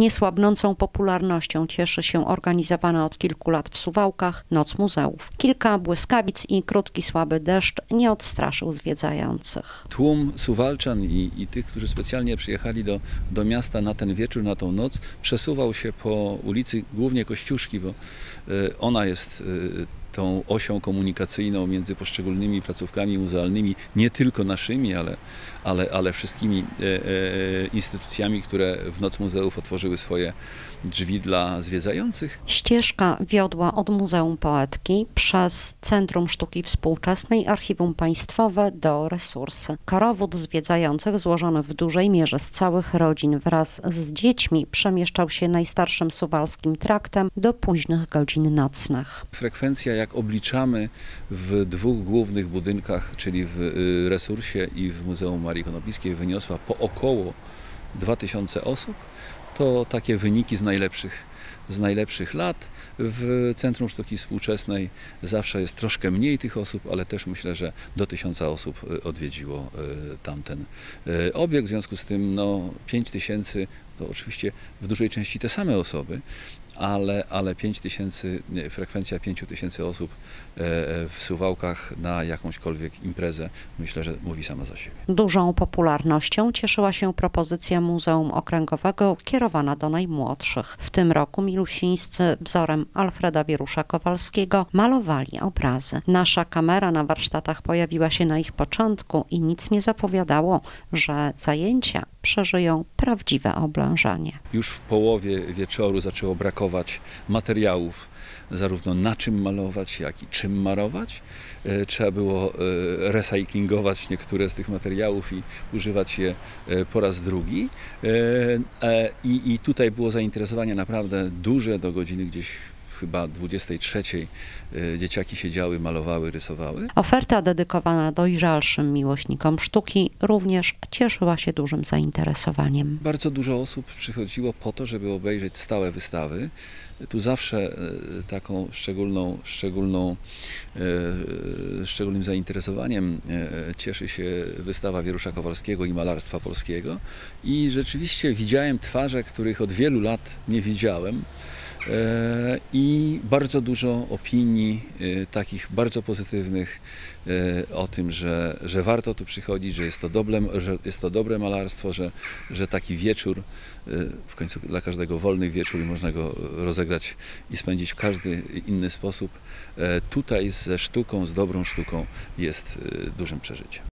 Niesłabnącą popularnością cieszy się organizowana od kilku lat w Suwałkach Noc Muzeów. Kilka błyskawic i krótki słaby deszcz nie odstraszył zwiedzających. Tłum Suwalczan i, i tych, którzy specjalnie przyjechali do, do miasta na ten wieczór, na tą noc, przesuwał się po ulicy, głównie Kościuszki, bo y, ona jest y, tą osią komunikacyjną między poszczególnymi placówkami muzealnymi, nie tylko naszymi, ale, ale, ale wszystkimi e, e, instytucjami, które w Noc Muzeów otworzyły swoje drzwi dla zwiedzających. Ścieżka wiodła od Muzeum Poetki przez Centrum Sztuki Współczesnej, Archiwum Państwowe do resursy. Korowód zwiedzających złożony w dużej mierze z całych rodzin wraz z dziećmi przemieszczał się najstarszym suwalskim traktem do późnych godzin nocnych. Frekwencja, jak obliczamy w dwóch głównych budynkach, czyli w y, resursie i w Muzeum Marii Konopnickiej, wyniosła po około 2000 osób. To takie wyniki z najlepszych, z najlepszych lat. W Centrum Sztuki Współczesnej zawsze jest troszkę mniej tych osób, ale też myślę, że do 1000 osób y, odwiedziło y, tamten obiekt. W związku z tym no, 5000 to oczywiście w dużej części te same osoby, ale, ale 5 tysięcy, frekwencja 5 tysięcy osób e, w Suwałkach na jakąśkolwiek imprezę, myślę, że mówi sama za siebie. Dużą popularnością cieszyła się propozycja Muzeum Okręgowego kierowana do najmłodszych. W tym roku milusińscy wzorem Alfreda Wierusza-Kowalskiego malowali obrazy. Nasza kamera na warsztatach pojawiła się na ich początku i nic nie zapowiadało, że zajęcia przeżyją prawdziwe oblężenie. Już w połowie wieczoru zaczęło brakować materiałów, zarówno na czym malować, jak i czym malować. E, Trzeba było e, recyklingować niektóre z tych materiałów i używać je e, po raz drugi. I, i tutaj było zainteresowanie naprawdę duże do godziny gdzieś chyba 23. e, Dzieciaki siedziały, malowały, rysowały. Oferta dedykowana dojrzalszym miłośnikom sztuki również cieszyła się dużym zainteresowaniem. Bardzo dużo osób przychodziło po to, żeby obejrzeć stałe wystawy. Tu zawsze e, taką szczególną, szczególną, e, szczególnym zainteresowaniem cieszy się wystawa Wierusza Kowalskiego i malarstwa polskiego. I rzeczywiście widziałem twarze, których od wielu lat nie widziałem. E, I bardzo dużo opinii e, takich bardzo pozytywnych e, o tym, że, że warto tu przychodzić, że jest to dobre, że jest to dobre malarstwo, że, że taki wieczór, w końcu dla każdego wolny wieczór i można go rozegrać i spędzić w każdy inny sposób, tutaj ze sztuką, z dobrą sztuką jest dużym przeżyciem.